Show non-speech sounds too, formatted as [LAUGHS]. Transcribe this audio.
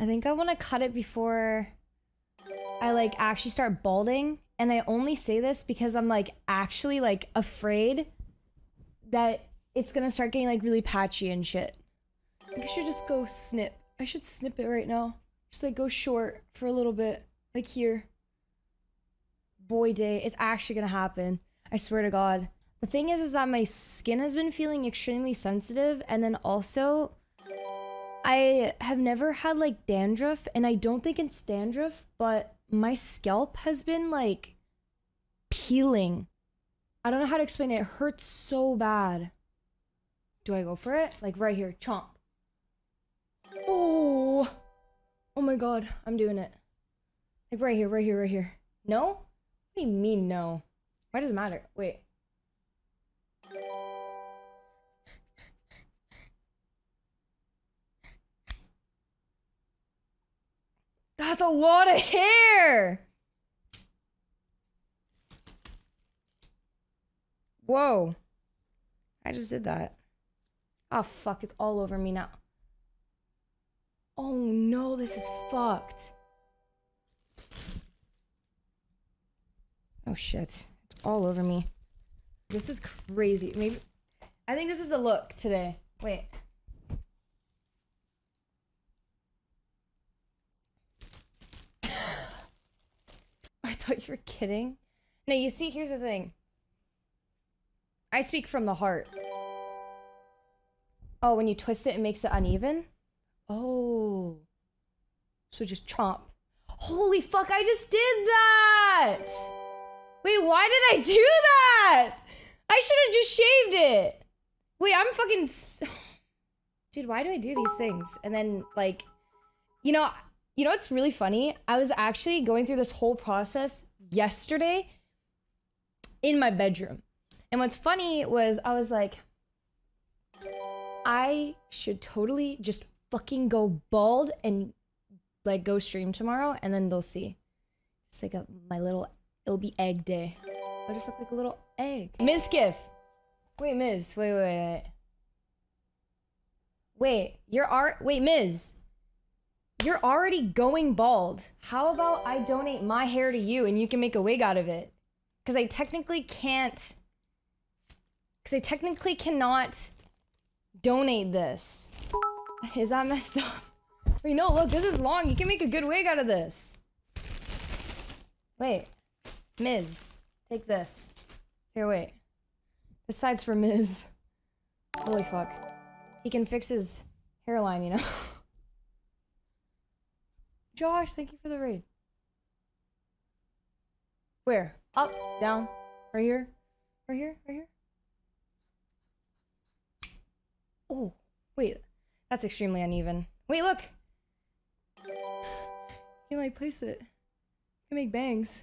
I think I want to cut it before I like actually start balding. And I only say this because I'm like actually like afraid that it's gonna start getting like really patchy and shit. I think I should just go snip. I should snip it right now. Just like go short for a little bit. Like here. Boy day. It's actually gonna happen. I swear to God. The thing is, is that my skin has been feeling extremely sensitive, and then also, I have never had like dandruff, and I don't think it's dandruff, but my scalp has been like peeling. I don't know how to explain it. It hurts so bad. Do I go for it? Like right here, chomp. Oh, oh my god, I'm doing it. Like right here, right here, right here. No? What do you mean no? Why does it matter? Wait. That's a lot of hair! Whoa. I just did that. Oh fuck, it's all over me now. Oh no, this is fucked. Oh shit. It's all over me. This is crazy. Maybe I think this is a look today. Wait. [LAUGHS] thought you were kidding. No, you see, here's the thing. I speak from the heart. Oh, when you twist it, it makes it uneven? Oh. So just chomp. Holy fuck, I just did that! Wait, why did I do that? I should have just shaved it. Wait, I'm fucking... [SIGHS] Dude, why do I do these things? And then, like, you know, you know what's really funny? I was actually going through this whole process yesterday in my bedroom. And what's funny was I was like, I should totally just fucking go bald and like go stream tomorrow and then they'll see. It's like a my little it'll be egg day. I just look like a little egg. Ms. Giff. Wait, Ms. Wait, wait, wait. Wait, you're art wait, Ms. You're already going bald. How about I donate my hair to you and you can make a wig out of it? Because I technically can't because I technically cannot donate this. [LAUGHS] Is that messed up? [LAUGHS] Wait, no, look, this is long. You can make a good wig out of this. Wait. Ms. Take this. Here, wait. Besides for Ms. Holy fuck. He can fix his hairline, you know? [LAUGHS] Josh, thank you for the raid. Where? Up, down, right here, right here, right here. Oh, wait. That's extremely uneven. Wait, look! You can like place it. You can make bangs.